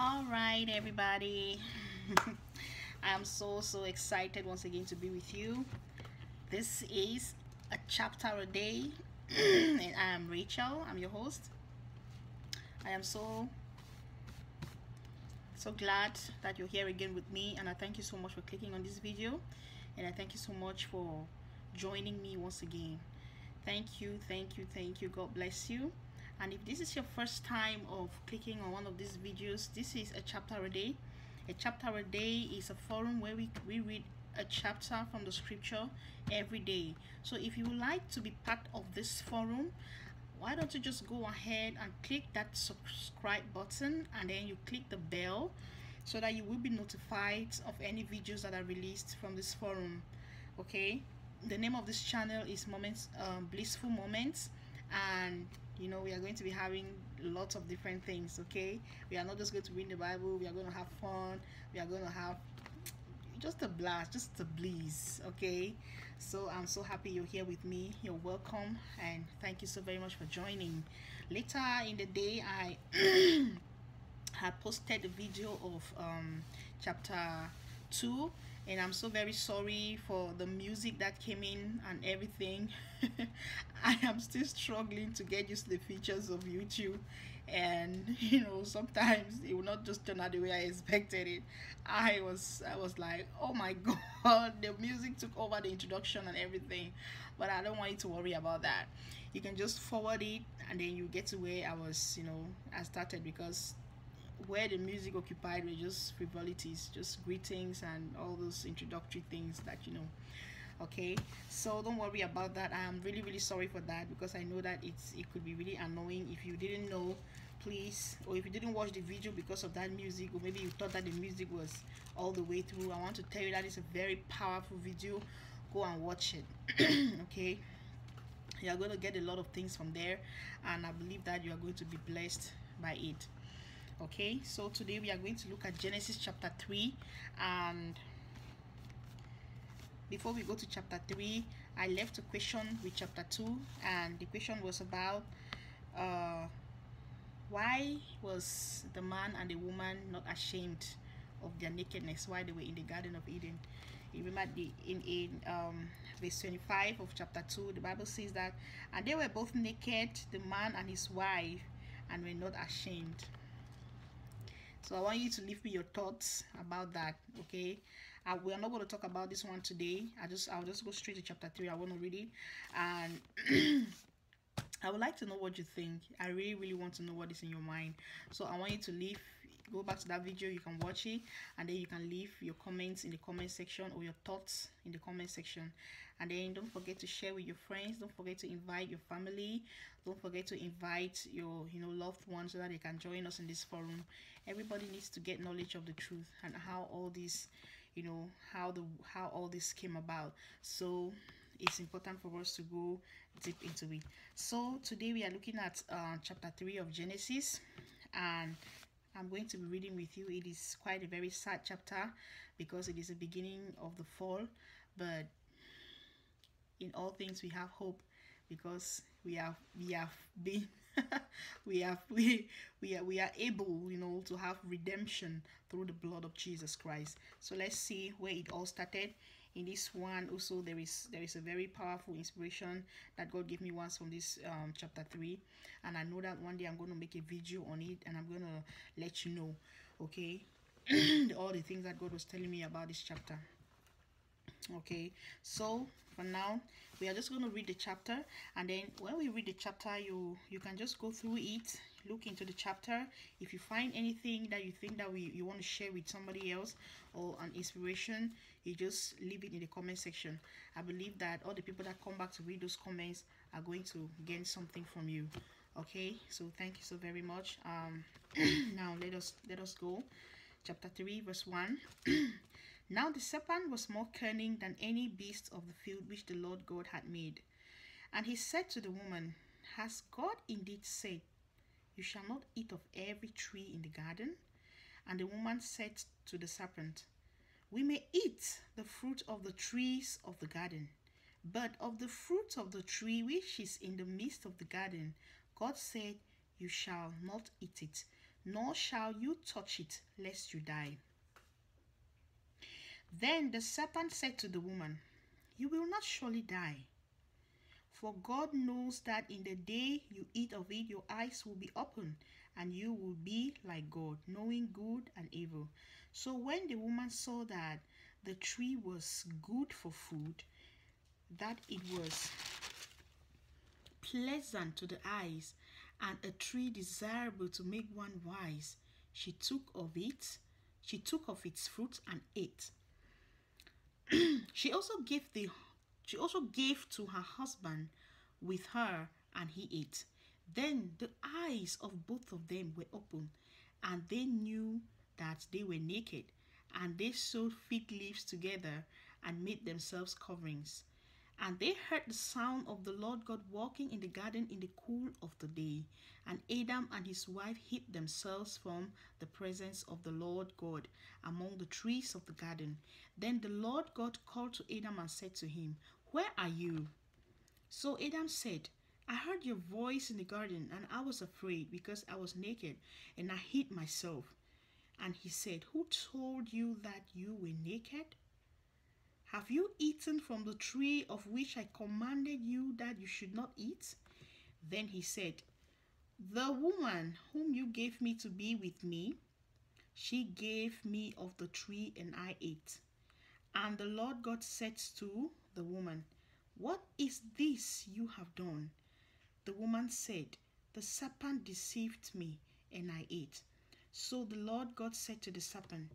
all right everybody. I'm so so excited once again to be with you. This is a chapter a day and i'm rachel. I'm your host. I am so so glad that you're here again with me and i thank you so much for clicking on this video and i thank you so much for joining me once again. Thank you thank you thank you. God bless you and if this is your first time of clicking on one of these videos this is a chapter a day. A chapter a day is a forum where we, we read a chapter from the scripture every day. So if you would like to be part of this forum why don't you just go ahead and click that subscribe button and then you click the bell so that you will be notified of any videos that are released from this forum okay? The name of this channel is moments um, blissful moments and you know we are going to be having lots of different things okay? We are not just going to read the bible we are going to have fun we are going to have just a blast just a bliss okay? So i'm so happy you're here with me. You're welcome and thank you so very much for joining. Later in the day i had posted a video of um chapter 2 and i'm so very sorry for the music that came in and everything. I am still struggling to get used to the features of youtube and you know sometimes it will not just turn out the way i expected it. I was i was like oh my god the music took over the introduction and everything but i don't want you to worry about that. You can just forward it and then you get to where i was you know i started because where the music occupied were just frivolities just greetings and all those introductory things that you know okay? So don't worry about that. I'm really really sorry for that because i know that it's it could be really annoying if you didn't know please or if you didn't watch the video because of that music or maybe you thought that the music was all the way through. I want to tell you that it's a very powerful video. Go and watch it okay? You're going to get a lot of things from there and i believe that you are going to be blessed by it okay so today we are going to look at genesis chapter 3 and before we go to chapter 3 i left a question with chapter 2 and the question was about uh, why was the man and the woman not ashamed of their nakedness while they were in the garden of eden? You remember the in in um verse 25 of chapter 2 the bible says that and they were both naked the man and his wife and were not ashamed so i want you to leave me your thoughts about that okay? Uh, we are not going to talk about this one today. I just i'll just go straight to chapter 3 i want to read it. And i would like to know what you think. I really really want to know what is in your mind. So i want you to leave go back to that video you can watch it and then you can leave your comments in the comment section or your thoughts in the comment section. And then don't forget to share with your friends don't forget to invite your family don't forget to invite your you know loved ones so that they can join us in this forum. Everybody needs to get knowledge of the truth and how all this you know how the how all this came about. So it's important for us to go deep into it. So today we are looking at uh, chapter 3 of genesis and I'm going to be reading with you. It is quite a very sad chapter because it is the beginning of the fall, but in all things we have hope because we have we have been we have we we are we are able you know to have redemption through the blood of jesus christ so let's see where it all started in this one also there is there is a very powerful inspiration that god gave me once from this um, chapter 3 and i know that one day i'm going to make a video on it and i'm going to let you know okay? All the things that god was telling me about this chapter. Okay so for now we are just going to read the chapter. And then when we read the chapter you you can just go through it look into the chapter. If you find anything that you think that we you want to share with somebody else or an inspiration you just leave it in the comment section. I believe that all the people that come back to read those comments are going to gain something from you okay? So thank you so very much. Um now let us let us go. Chapter 3 verse 1 Now the serpent was more cunning than any beast of the field which the Lord God had made. And he said to the woman, Has God indeed said, You shall not eat of every tree in the garden? And the woman said to the serpent, We may eat the fruit of the trees of the garden, but of the fruit of the tree which is in the midst of the garden, God said, You shall not eat it, nor shall you touch it, lest you die. Then the serpent said to the woman, You will not surely die. For God knows that in the day you eat of it, your eyes will be opened, and you will be like God, knowing good and evil. So when the woman saw that the tree was good for food, that it was pleasant to the eyes, and a tree desirable to make one wise, she took of it, she took of its fruit and ate. she also gave the she also gave to her husband with her, and he ate. Then the eyes of both of them were opened, and they knew that they were naked, and they sewed fig leaves together and made themselves coverings. And they heard the sound of the Lord God walking in the garden in the cool of the day. And Adam and his wife hid themselves from the presence of the Lord God among the trees of the garden. Then the Lord God called to Adam and said to him, Where are you? So Adam said, I heard your voice in the garden, and I was afraid because I was naked, and I hid myself. And he said, Who told you that you were naked? Have you eaten from the tree of which I commanded you that you should not eat? Then he said, The woman whom you gave me to be with me, she gave me of the tree and I ate. And the Lord God said to the woman, What is this you have done? The woman said, The serpent deceived me and I ate. So the Lord God said to the serpent,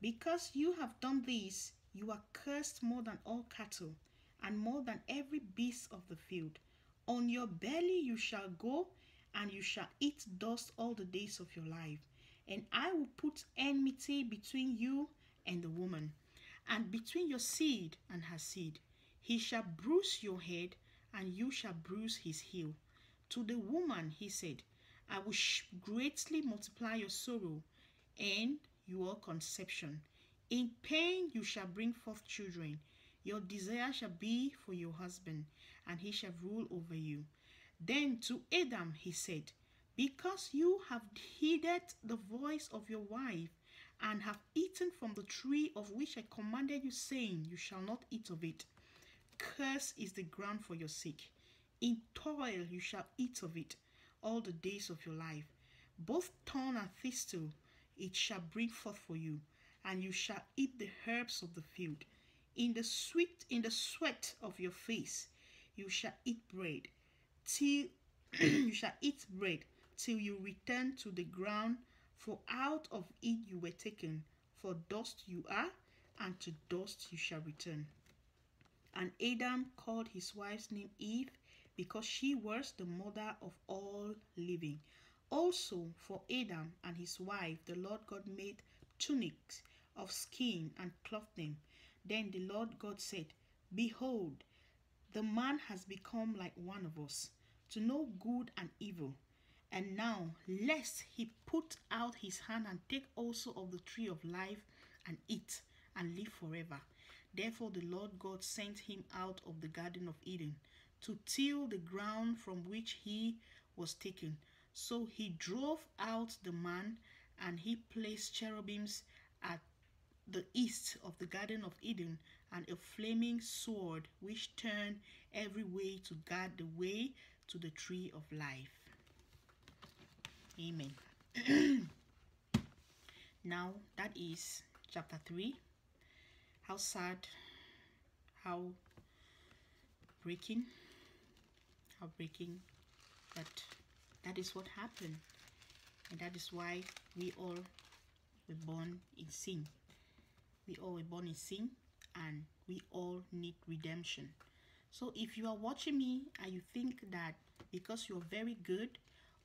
Because you have done this, you are cursed more than all cattle, and more than every beast of the field. On your belly you shall go, and you shall eat dust all the days of your life. And I will put enmity between you and the woman, and between your seed and her seed. He shall bruise your head, and you shall bruise his heel. To the woman he said, I will greatly multiply your sorrow and your conception. In pain you shall bring forth children. Your desire shall be for your husband, and he shall rule over you. Then to Adam he said, Because you have heeded the voice of your wife, and have eaten from the tree of which I commanded you, saying, You shall not eat of it. Curse is the ground for your sake. In toil you shall eat of it all the days of your life. Both thorn and thistle it shall bring forth for you and you shall eat the herbs of the field. In the sweet in the sweat of your face you shall eat bread till you shall eat bread till you return to the ground, for out of it you were taken, for dust you are, and to dust you shall return. And Adam called his wife's name Eve, because she was the mother of all living. Also for Adam and his wife the Lord God made tunics of skin and clothed them. Then the Lord God said, Behold, the man has become like one of us, to know good and evil. And now, lest he put out his hand and take also of the tree of life and eat and live forever. Therefore, the Lord God sent him out of the Garden of Eden to till the ground from which he was taken. So he drove out the man, and he placed cherubims at the east of the Garden of Eden, and a flaming sword which turned every way to guard the way to the tree of life. Amen. now, that is chapter 3. How sad, how breaking, how breaking, but that is what happened. And that is why we all were born in sin. We all were born in sin and we all need redemption. So if you are watching me and you think that because you're very good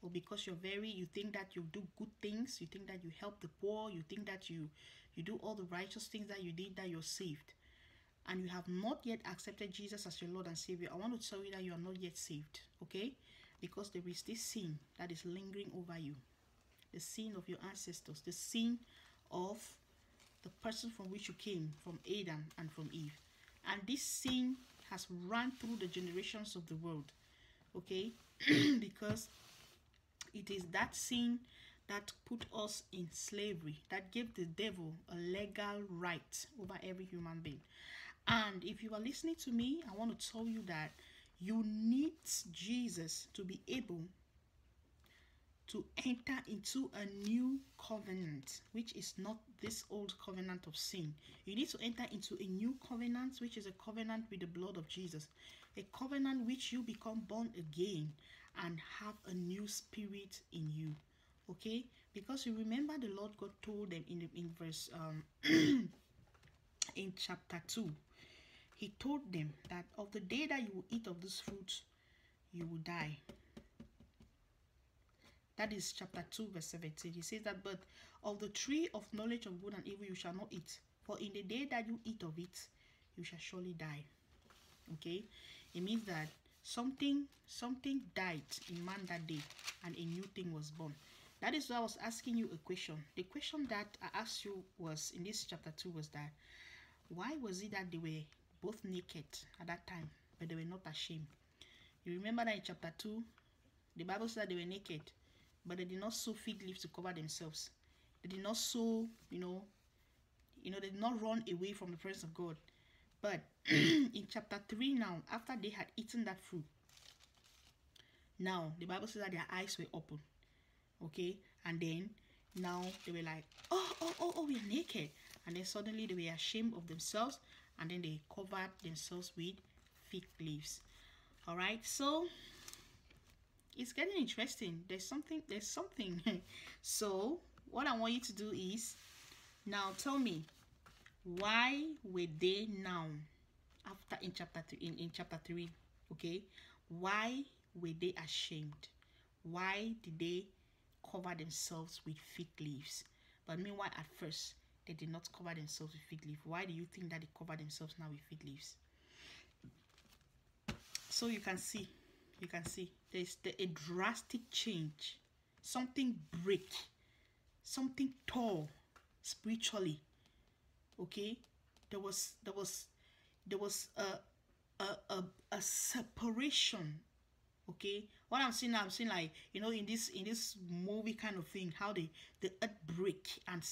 or because you're very you think that you do good things, you think that you help the poor, you think that you you do all the righteous things that you did that you're saved and you have not yet accepted Jesus as your Lord and Savior, I want to tell you that you are not yet saved, okay? Because there is this sin that is lingering over you. The sin of your ancestors, the sin of the person from which you came, from Adam and from Eve. And this sin has run through the generations of the world, okay? because it is that sin that put us in slavery, that gave the devil a legal right over every human being. And if you are listening to me, I want to tell you that you need Jesus to be able to enter into a new covenant, which is not this old covenant of sin. You need to enter into a new covenant, which is a covenant with the blood of Jesus, a covenant which you become born again and have a new spirit in you. Okay, because you remember the Lord God told them in the, in verse um in chapter 2 he told them that of the day that you will eat of this fruit you will die that is chapter 2, verse 17. He says that, but of the tree of knowledge of good and evil you shall not eat. For in the day that you eat of it, you shall surely die. Okay? It means that something something died in man that day and a new thing was born. That is why I was asking you a question. The question that I asked you was in this chapter 2 was that why was it that they were both naked at that time, but they were not ashamed? You remember that in chapter 2, the Bible said they were naked but they did not sew fig leaves to cover themselves. They did not sew, you know, you know, they did not run away from the presence of God. But in chapter 3 now, after they had eaten that fruit, now the Bible says that their eyes were open. Okay? And then now they were like, oh, oh, oh, oh, we are naked. And then suddenly they were ashamed of themselves and then they covered themselves with fig leaves. All right, so it's getting interesting. There's something there's something. So what i want you to do is now tell me why were they now after in chapter three in, in chapter three okay? Why were they ashamed? Why did they cover themselves with fig leaves? But meanwhile at first they did not cover themselves with fig leaf why do you think that they cover themselves now with fig leaves? So you can see you can see there's the, a drastic change. Something break something tall spiritually okay? There was there was there was a a, a, a separation okay? What i'm seeing now i'm seeing like you know in this in this movie kind of thing how they the earth break and